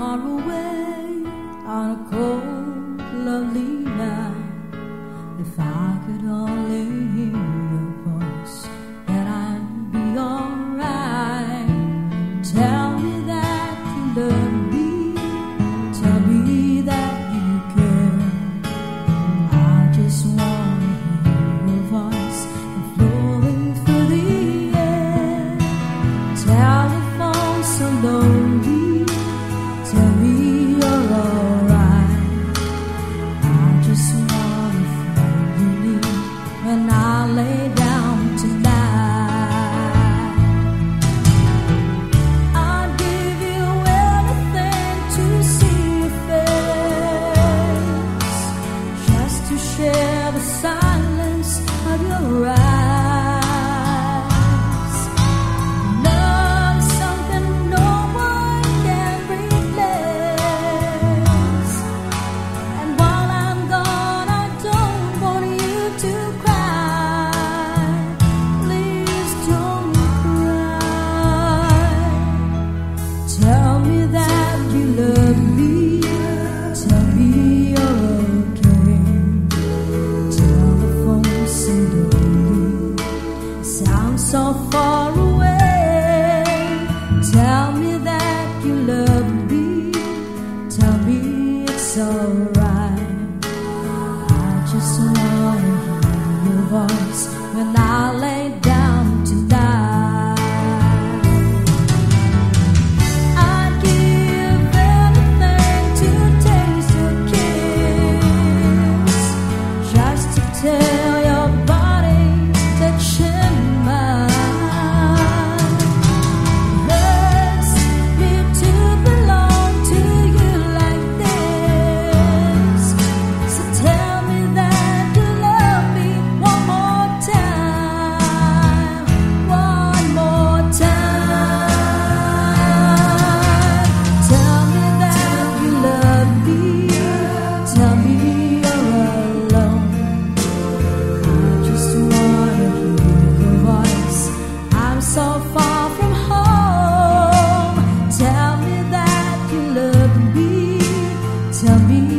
far away on a cold, lovely night. If I could only hear share the silence of your eyes. alright. 想明。